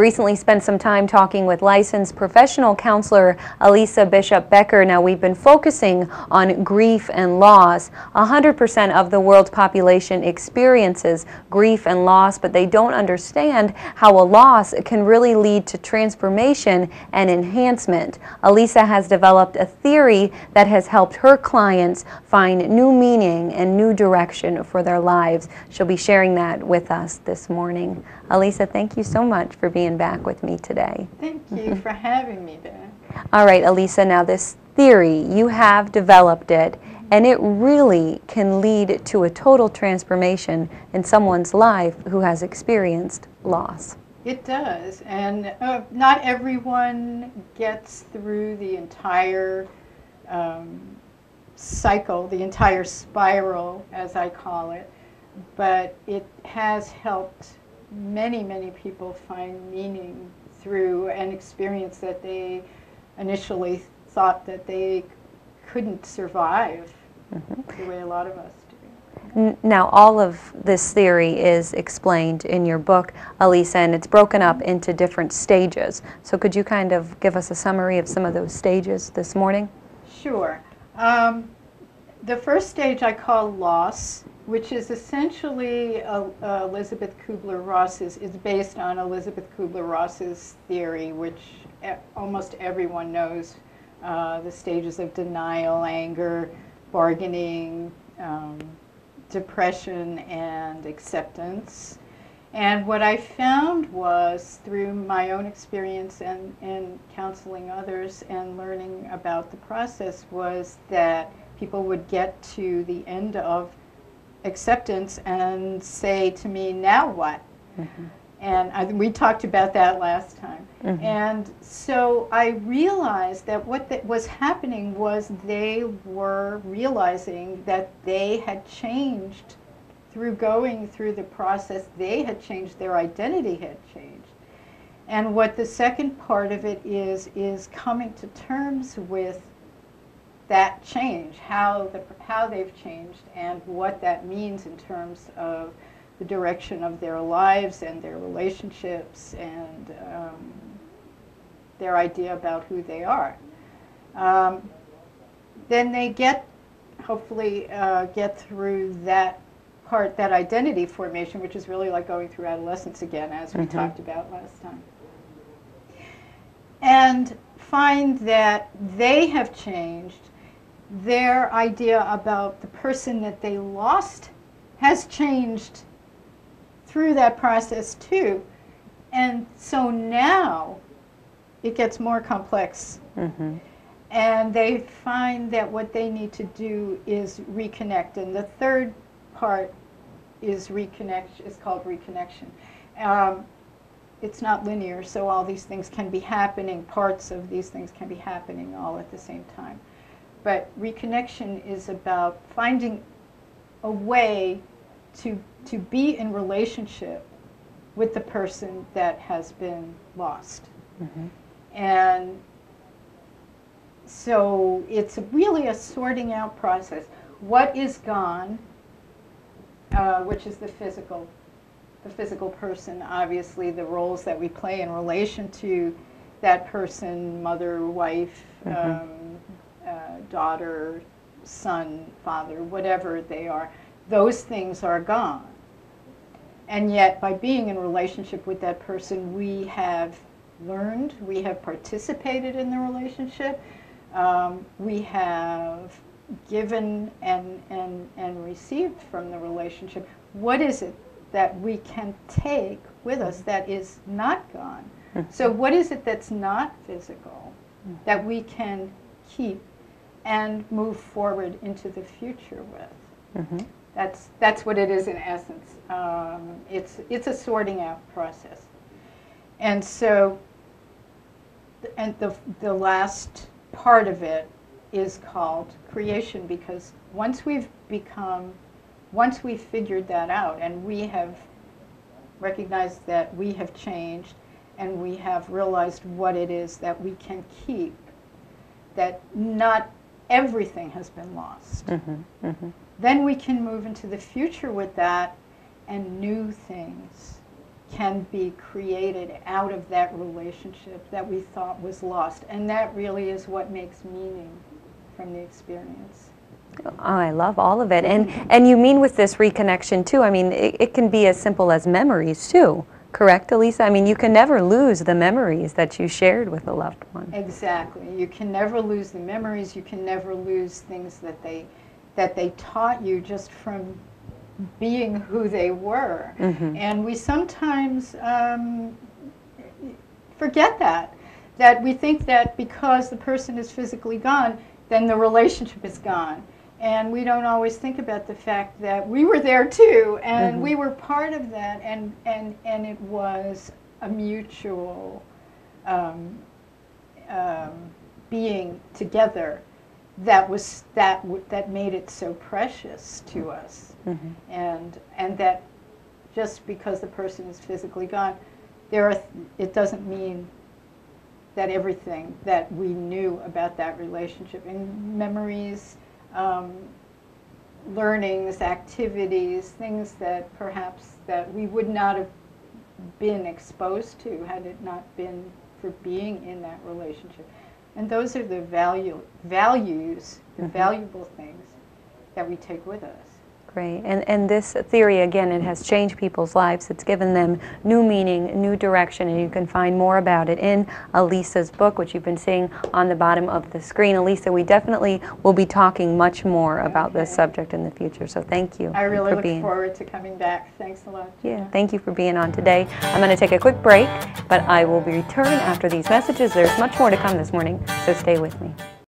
Recently spent some time talking with licensed professional counselor Elisa Bishop Becker. Now we've been focusing on grief and loss. 100% of the world's population experiences grief and loss, but they don't understand how a loss can really lead to transformation and enhancement. Elisa has developed a theory that has helped her clients find new meaning and new direction for their lives. She'll be sharing that with us this morning. Elisa, thank you so much for being back with me today. Thank you for having me there. All right, Elisa, now this theory, you have developed it, and it really can lead to a total transformation in someone's life who has experienced loss. It does, and uh, not everyone gets through the entire um, cycle, the entire spiral, as I call it, but it has helped many, many people find meaning through an experience that they initially thought that they couldn't survive mm-hmm. the way a lot of us do. Now, all of this theory is explained in your book, Elisa, and it's broken up into different stages. So, could you kind of give us a summary of some of those stages this morning? Sure. Um, the first stage I call loss, which is essentially uh, uh, Elizabeth Kubler-Ross's, is based on Elizabeth Kubler-Ross's theory, which e almost everyone knows, uh, the stages of denial, anger, bargaining, um, depression, and acceptance. And what I found was through my own experience and, and counseling others and learning about the process was that people would get to the end of acceptance and say to me, now what? Mm-hmm. And I, we talked about that last time. Mm-hmm. And so I realized that what that was happening was they were realizing that they had changed through going through the process, they had changed, their identity had changed. And what the second part of it is, is coming to terms with that change, how, the, how they've changed, and what that means in terms of the direction of their lives and their relationships and um, their idea about who they are. Um, then they get, hopefully, uh, get through that part, that identity formation, which is really like going through adolescence again, as we mm-hmm. talked about last time. And find that they have changed their idea about the person that they lost has changed through that process too. And so now it gets more complex. Mm-hmm. And they find that what they need to do is reconnect. And the third part is reconnect is called reconnection. Um, it's not linear, so all these things can be happening, parts of these things can be happening all at the same time. But reconnection is about finding a way to, to be in relationship with the person that has been lost. Mm-hmm. And so it's really a sorting out process. What is gone, uh, which is the physical, the physical person, obviously the roles that we play in relation to that person, mother, wife, mm-hmm. um, daughter, son, father, whatever they are, those things are gone. And yet, by being in relationship with that person, we have learned, we have participated in the relationship, um, we have given and, and, and received from the relationship. What is it that we can take with us that is not gone? Mm-hmm. So, what is it that's not physical that we can keep and move forward into the future with. Mm-hmm. That's, that's what it is in essence. Um, it's, it's a sorting out process. And so, and the, the last part of it is called creation because once we've become, once we've figured that out and we have recognized that we have changed and we have realized what it is that we can keep, that not everything has been lost. Mm-hmm, mm-hmm. Then we can move into the future with that, and new things can be created out of that relationship that we thought was lost. And that really is what makes meaning from the experience. Oh, I love all of it. And, and you mean with this reconnection too, I mean, it, it, can be as simple as memories too, correct, Elisa? I mean, you can never lose the memories that you shared with a loved one. Exactly. You can never lose the memories. You can never lose things that they, that they taught you just from being who they were. Mm-hmm. And we sometimes um, forget that. That we think that because the person is physically gone, then the relationship is gone. And we don't always think about the fact that we were there too, and mm-hmm. we were part of that, and, and, and it was a mutual um, um, being together that was that that made it so precious to us, mm-hmm. and and that just because the person is physically gone, there are th- it doesn't mean that everything that we knew about that relationship and memories, um, learnings, activities, things that perhaps that we would not have been exposed to had it not been for being in that relationship. And those are the value, values, the mm-hmm. valuable things that we take with us. Great. And, and this theory, again, it has changed people's lives. It's given them new meaning, new direction, and you can find more about it in Elisa's book, which you've been seeing on the bottom of the screen. Elisa, we definitely will be talking much more about okay. this subject in the future, so thank you I really for look being. forward to coming back. Thanks a lot. Yeah, thank you for being on today. I'm going to take a quick break, but I will return after these messages. There's much more to come this morning, so stay with me.